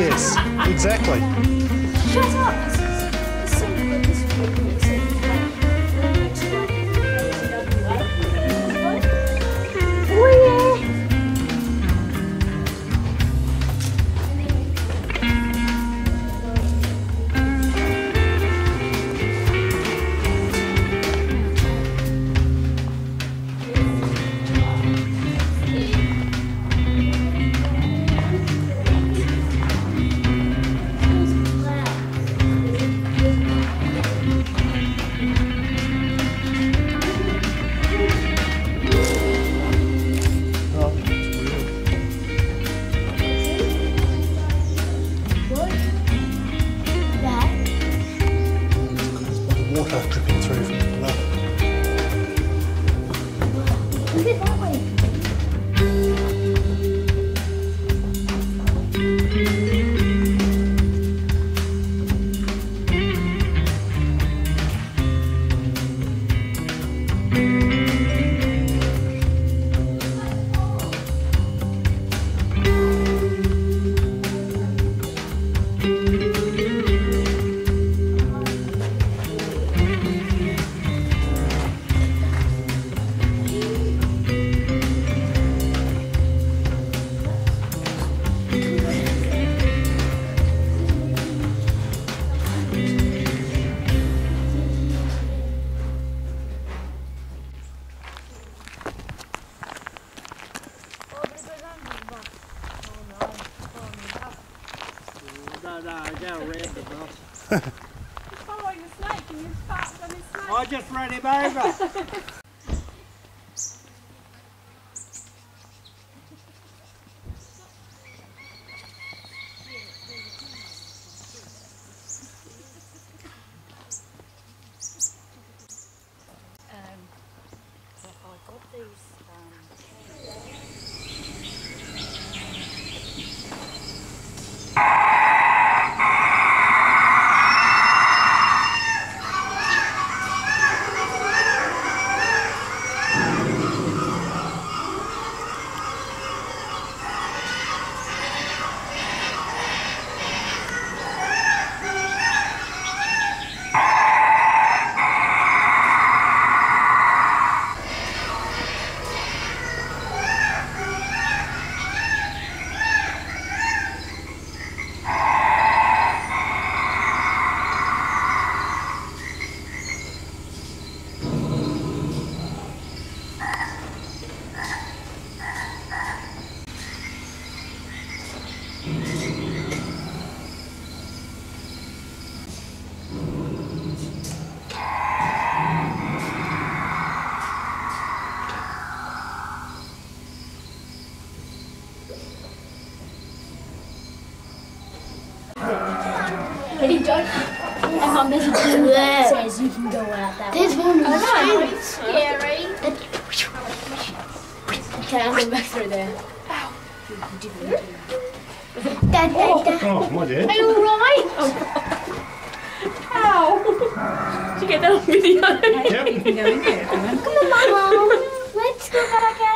Yes, exactly. Shut up! No, no, uh, I got a red bro. following the snake and you passed on his snake. I just ran him over. Hey, don't. And mum, there's a door that says you can go out that There's one Oh, in no, it's scary. Okay, I'm going back through there. Dad, dad, oh, dad. Oh, my dear. Are you alright? Ow. Oh. Did you get that on video? Yep. Come on, Mum. Let's go back out.